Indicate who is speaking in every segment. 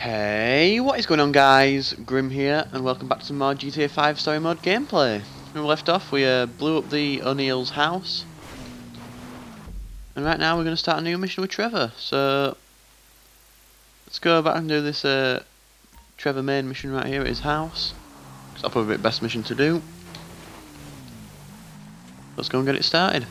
Speaker 1: Hey, what is going on guys? Grim here, and welcome back to some more GTA 5 Story Mode gameplay. When we left off, we uh, blew up the O'Neill's house. And right now we're going to start a new mission with Trevor, so... Let's go back and do this uh, Trevor main mission right here at his house. Because that's probably the best mission to do. Let's go and get it started.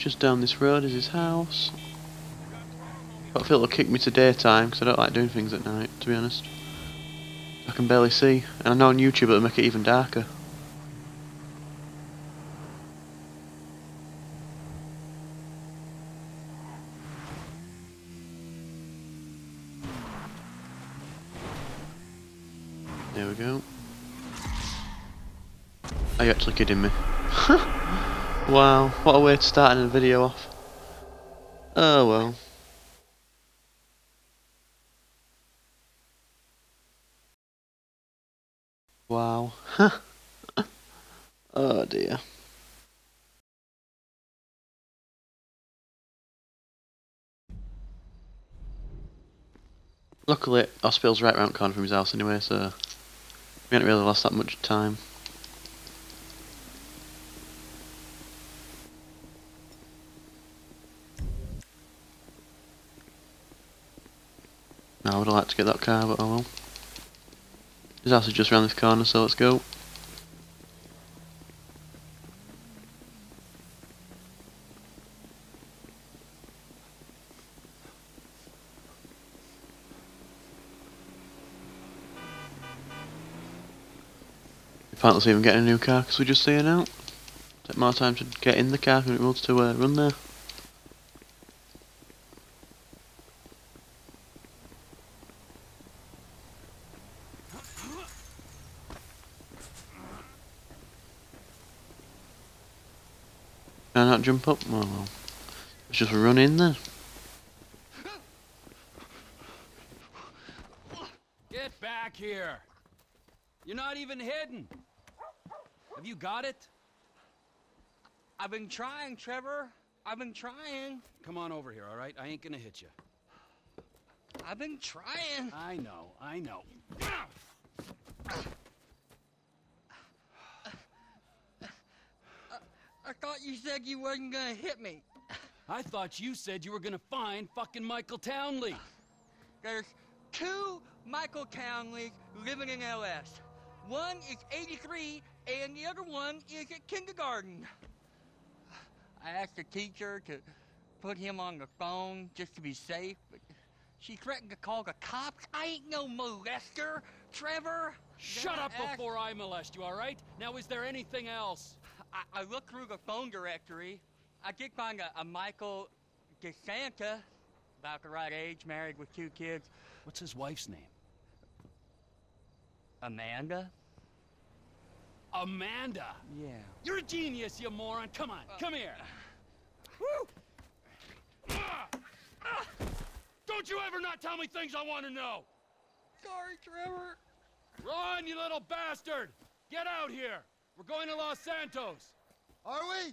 Speaker 1: Just down this road is his house. I feel it'll kick me to daytime because I don't like doing things at night, to be honest. I can barely see. And I know on YouTube it'll make it even darker. There we go. Are you actually kidding me? Wow, what a way to start a video off. Oh well. Wow. oh dear. Luckily, hospital's right round the corner from his house anyway, so we haven't really lost that much time. I would have liked to get that car, but oh well. House is just around this corner, so let's go. Pointless even getting a new car because we're just staying out. Take more time to get in the car than it will to uh, run there. Can I not jump up? Oh well. Let's just run in then.
Speaker 2: Get back here! You're not even hidden! Have you got it?
Speaker 3: I've been trying, Trevor. I've been trying.
Speaker 2: Come on over here, alright? I ain't gonna hit you.
Speaker 3: I've been trying.
Speaker 2: I know, I know.
Speaker 3: I thought you said you wasn't gonna hit me.
Speaker 2: I thought you said you were gonna find fucking Michael Townley.
Speaker 3: There's two Michael Townleys living in LS. One is 83 and the other one is at kindergarten. I asked the teacher to put him on the phone just to be safe, but she threatened to call the cops. I ain't no molester, Trevor.
Speaker 2: Shut
Speaker 3: Then
Speaker 2: up
Speaker 3: I asked-
Speaker 2: before I molest you, alright? Now, is there anything else?
Speaker 3: I, I looked through the phone directory. I did find a, a Michael DeSanta, about the right age, married with two kids.
Speaker 2: What's his wife's name?
Speaker 3: Amanda?
Speaker 2: Amanda!
Speaker 3: Yeah.
Speaker 2: You're a genius, you moron! Come on, come here! Ah! Ah! Don't you ever not tell me things I want to know!
Speaker 3: Sorry, Trevor.
Speaker 2: Run, you little bastard! Get out here! We're going to Los Santos!
Speaker 4: Are we?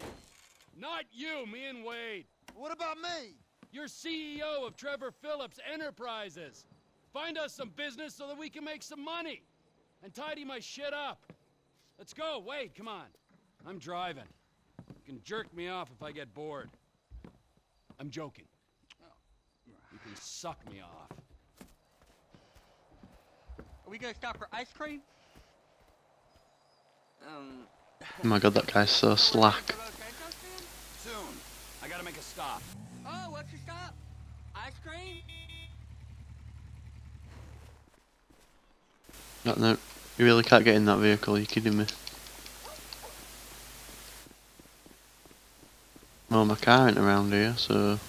Speaker 2: Not you, me and Wade.
Speaker 4: What about me?
Speaker 2: You're CEO of Trevor Phillips Enterprises. Find us some business so that we can make some money. And tidy my shit up. Let's go, Wade, come on. I'm driving. You can jerk me off if I get bored. I'm joking. You can suck me off.
Speaker 3: Are we gonna stop for ice cream? Um.
Speaker 1: Oh my god, that guy's so slack.
Speaker 2: Soon. I gotta make a stop.
Speaker 3: Oh, what's your stop? Ice cream?
Speaker 1: No, no, you really can't get in that vehicle, are you kidding me? Well, my car ain't around here, so...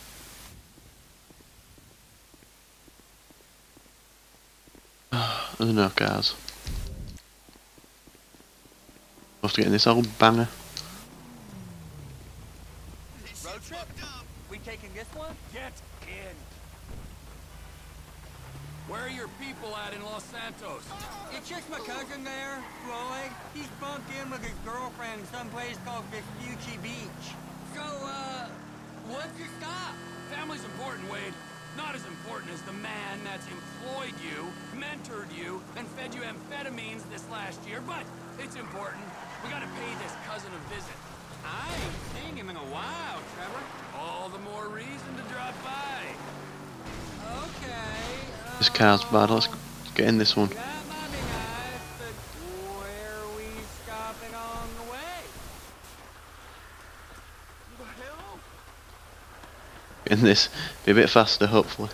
Speaker 1: There's no cars. Have to get in this
Speaker 3: This
Speaker 1: car's bad, let's get in this one. In this, be a bit faster hopefully.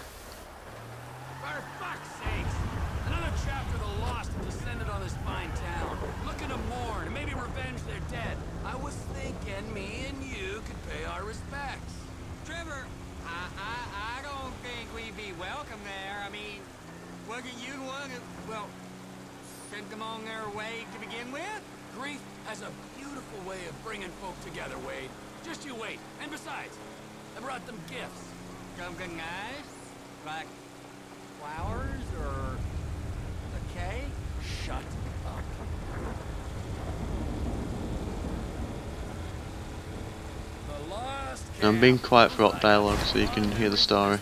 Speaker 2: Grief has a beautiful way of bringing folk together, Wade. Just you wait. And besides, I brought them gifts.
Speaker 3: Something nice? Like flowers or a cake?
Speaker 2: Shut up.
Speaker 1: I'm being quiet
Speaker 2: for
Speaker 1: dialogue so you can hear the story.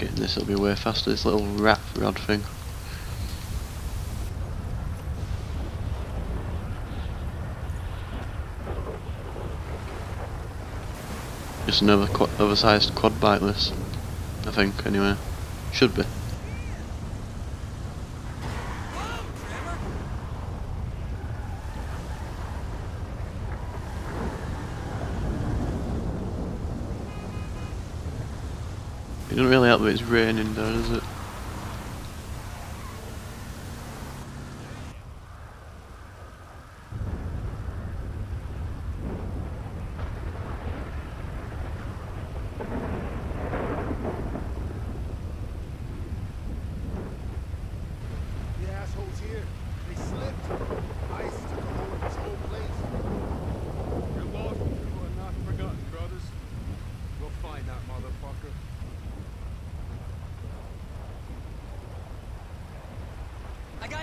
Speaker 1: Getting this will be way faster, this little rat rod thing. Just another qu oversized quad bike this. I think, anyway. Should be. it's raining though, is it?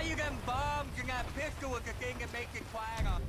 Speaker 4: you
Speaker 3: ng bomb, yung nga pistol, thing that make it quiet.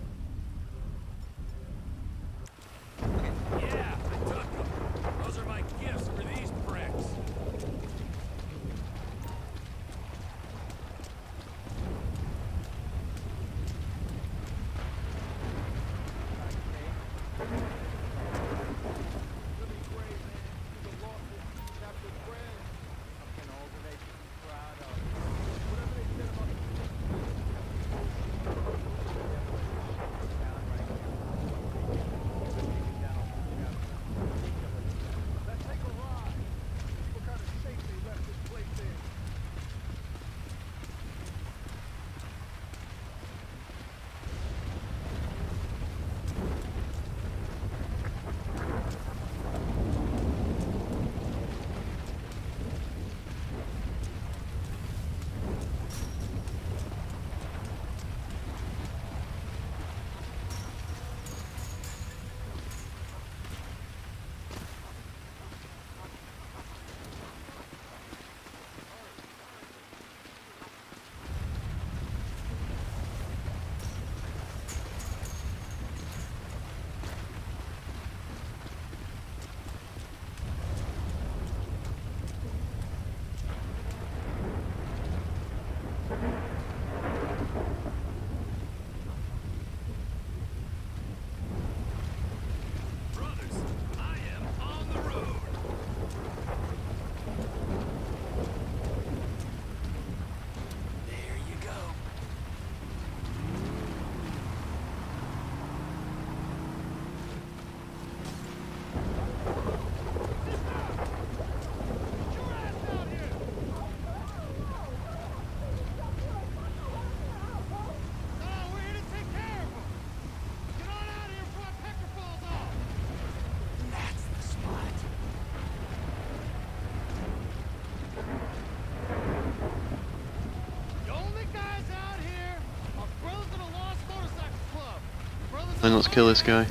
Speaker 1: Then let's kill this guy.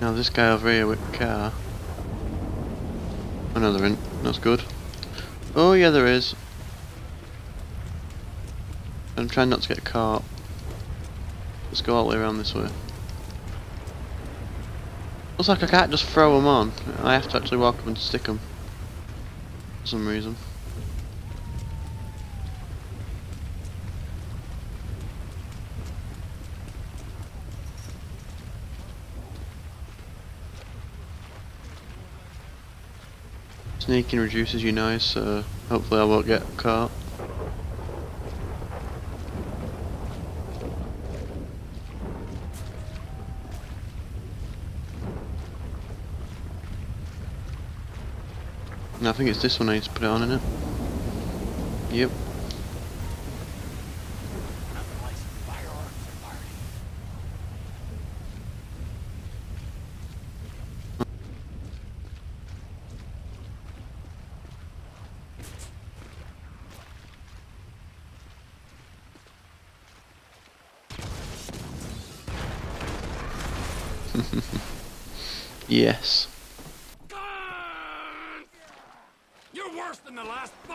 Speaker 1: Now this guy over here with car. Oh no, there isn't. That's good. Oh yeah, there is. I'm trying not to get caught. Let's go all the way around this way. Looks like I can't just throw them on. I have to actually walk up and stick them. For some reason. Sneaking reduces your noise, so hopefully I won't get caught. Think it's this one I need to put it on, it? Yep. yes.
Speaker 2: You're worse than the last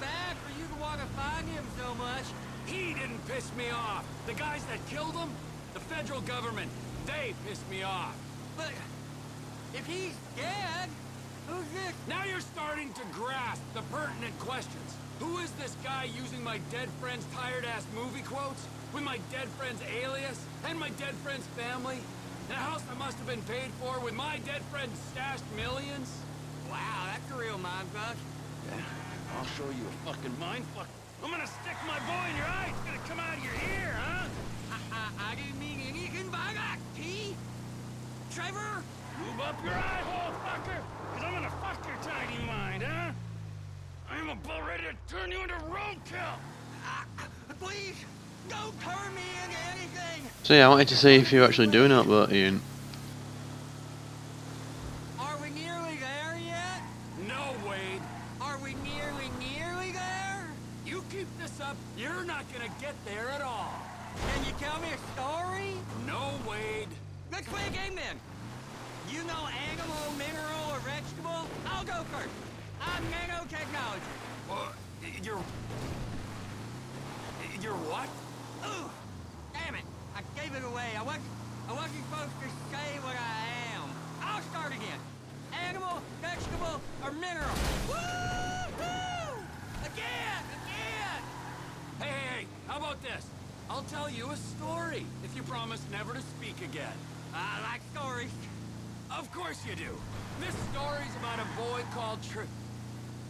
Speaker 3: bad for you to want to find him so much.
Speaker 2: He didn't piss me off. The guys that killed him, the federal government, they pissed me off.
Speaker 3: But if he's dead, who's this?
Speaker 2: Now you're starting to grasp the pertinent questions. Who is this guy using my dead friend's tired-ass movie quotes? With my dead friend's alias? And my dead friend's family? A house I must have been paid for with my dead friend's stashed millions?
Speaker 3: Wow, that's a real mind fuck.
Speaker 2: Yeah, I'll show you a fucking mindfuck. I'm gonna stick my boy in your eye. It's gonna come out of your ear, huh?
Speaker 3: I, I, I didn't mean anything by that, T. Trevor?
Speaker 2: Move up your eye hole, fucker! Cause I'm gonna fuck your tiny mind, huh? I'm about ready to turn you into roadkill!
Speaker 3: Uh, please, don't turn me into anything.
Speaker 1: So yeah, I wanted to see if you're actually doing it, but Ian.
Speaker 3: Are we nearly there yet?
Speaker 2: No, Wade.
Speaker 3: Are we nearly, nearly there?
Speaker 2: You keep this up, you're not gonna get there at all.
Speaker 3: Can you tell me a story?
Speaker 2: No, Wade.
Speaker 3: Let's play a game then. You know animal, mineral, or vegetable? I'll go first. I'm nanotechnology.
Speaker 2: Uh, you're... You're what?
Speaker 3: Ooh, damn it. I gave it away. I wasn't, I wasn't supposed to say what I am. I'll start again. Animal, vegetable, or mineral. Woo-hoo! Again, again.
Speaker 2: Hey, hey, hey, how about this? I'll tell you a story if you promise never to speak again.
Speaker 3: I like stories.
Speaker 2: Of course you do. This story's about a boy called Tr...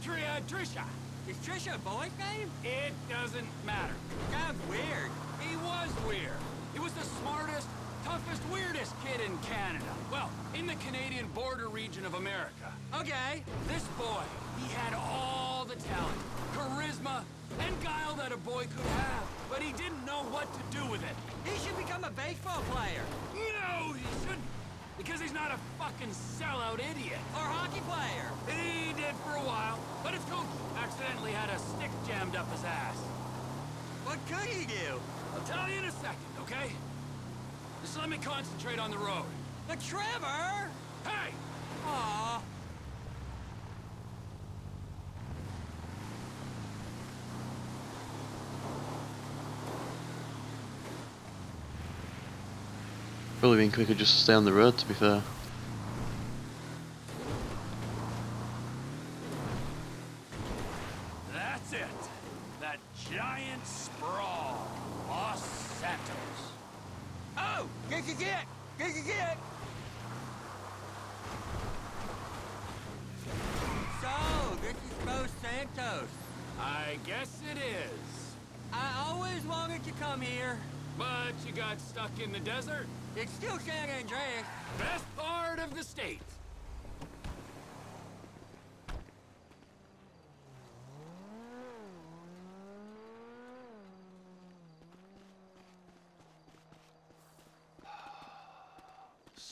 Speaker 2: Tr... uh, Trisha.
Speaker 3: Is Trisha a boy's name?
Speaker 2: It doesn't matter.
Speaker 3: Sounds weird.
Speaker 2: He was weird. He was the smartest, toughest, weirdest kid in Canada. Well, in the Canadian border region of America.
Speaker 3: Okay.
Speaker 2: This boy, he had all the talent, charisma, and guile that a boy could have. But he didn't know what to do with it.
Speaker 3: He should become a baseball player.
Speaker 2: No, he shouldn't. Because he's not a fucking sellout idiot.
Speaker 3: Or hockey player.
Speaker 2: He did for a while, but his coach accidentally had a stick jammed up his ass.
Speaker 3: What could he do?
Speaker 2: I'll tell you in a second, okay? Just let me concentrate on the road.
Speaker 3: The Trevor!
Speaker 2: Hey!
Speaker 3: Aw.
Speaker 1: Probably been quicker just to stay on the road, to be fair.
Speaker 2: That's it! That giant sprawl! Los Santos!
Speaker 3: This is it. This is it. So, this is Los Santos.
Speaker 2: I guess it is.
Speaker 3: I always wanted to come here.
Speaker 2: But you got stuck in the desert.
Speaker 3: It's still San Andreas.
Speaker 2: Best part of the state.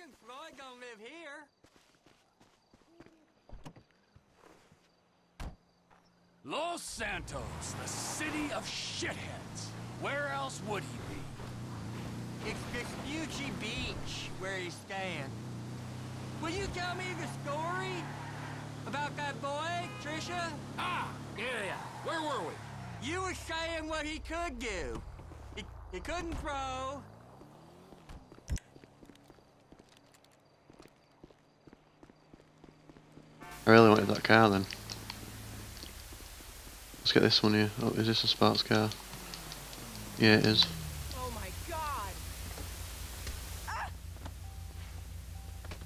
Speaker 3: Cousin Floyd don't live here.
Speaker 2: Los Santos, the city of shitheads. Where else would he be?
Speaker 3: It's Vespucci Beach where he's staying. Will you tell me the story? About that boy, Trisha?
Speaker 2: Ah, yeah, yeah. Where were we?
Speaker 3: You were saying what he could do. He, he couldn't throw.
Speaker 1: I really wanted that car then. Let's get this one here. Oh, is this a sports car? Yeah, it is.
Speaker 5: Oh my god!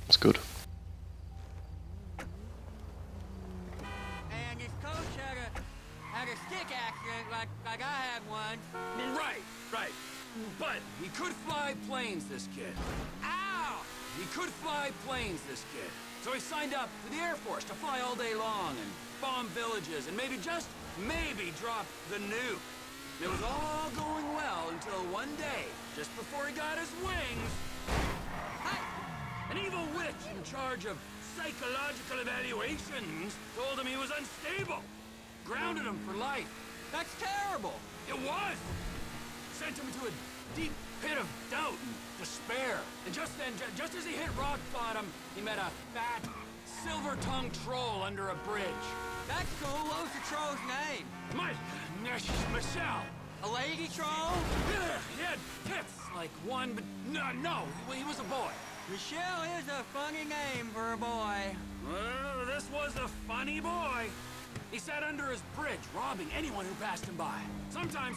Speaker 1: It's good.
Speaker 2: Could fly planes, this kid. So he signed up for the Air Force to fly all day long and bomb villages and maybe just maybe drop the nuke. It was all going well until one day, just before he got his wings, an evil witch in charge of psychological evaluations told him he was unstable. Grounded him for life.
Speaker 3: That's terrible!
Speaker 2: It was! Sent him to a deep pit of doubt and despair. And just then, ju- just as he hit rock bottom, he met a fat, silver-tongued troll under a bridge.
Speaker 3: That's cool. What was the troll's name?
Speaker 2: Mike, Mish, Michelle.
Speaker 3: A lady troll?
Speaker 2: Yeah, he had tits like one, but no, no, he was a boy.
Speaker 3: Michelle is a funny name for a boy.
Speaker 2: Well, this was a funny boy. He sat under his bridge, robbing anyone who passed him by. Sometimes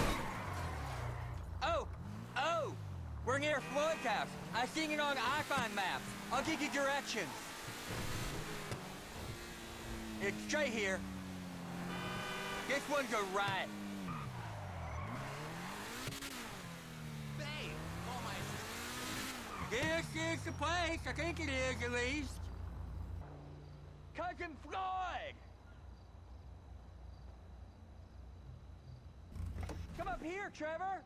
Speaker 3: Oh! Oh! We're near Floyd House. I seen it on iPhone maps. I'll give you directions. It's straight here. This one's a right.
Speaker 5: Babe! Oh my...
Speaker 3: This is the place. I think it is, at least. Cousin Floyd! Come up here, Trevor!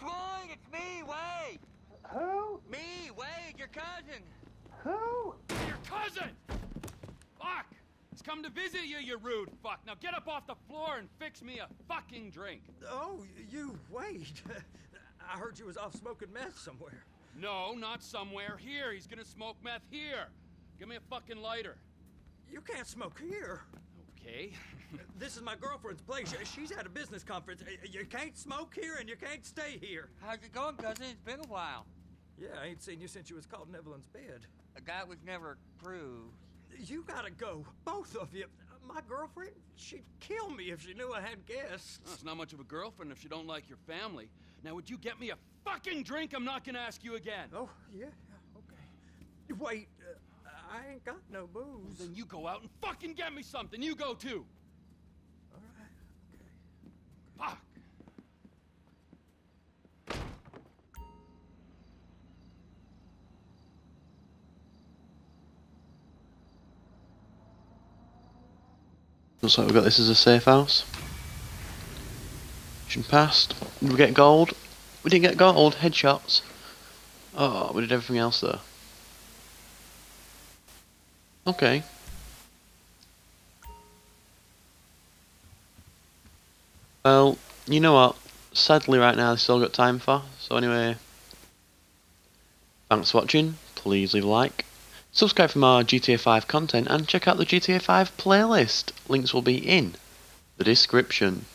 Speaker 3: Floyd, it's me, Wade!
Speaker 5: Who?
Speaker 3: Me, Wade, your cousin!
Speaker 5: Who?
Speaker 2: Your cousin! Fuck! He's come to visit you, you rude fuck. Now get up off the floor and fix me a fucking drink.
Speaker 6: Oh, you, Wade. I heard you was off smoking meth somewhere.
Speaker 2: No, not somewhere. Here. He's gonna smoke meth here. Give me a fucking lighter.
Speaker 6: You can't smoke here.
Speaker 2: Okay.
Speaker 6: This is my girlfriend's place. She's at a business conference. You can't smoke here and you can't stay here.
Speaker 3: How's it going, cousin? It's been a while.
Speaker 6: Yeah, I ain't seen you since you was caught in Evelyn's bed.
Speaker 3: A guy was never proved.
Speaker 6: You gotta go, both of you. my girlfriend, she'd kill me if she knew I had guests.
Speaker 2: Well, it's not much of a girlfriend if she don't like your family. Now, would you get me a fucking drink? I'm not gonna ask you again.
Speaker 6: Oh, yeah, yeah, okay. Wait, I ain't got no booze.
Speaker 2: Then you go out and fucking get me something. You go too.
Speaker 6: All right, okay.
Speaker 2: Fuck.
Speaker 1: Looks like we've got this as a safe house. Mission passed. Did we get gold? We didn't get gold. Headshots. Oh, we did everything else though. Okay. Well, you know what? Sadly right now I've still got time for. So anyway, thanks for watching. Please leave a like. Subscribe for more GTA 5 content and check out the GTA 5 playlist. Links will be in the description.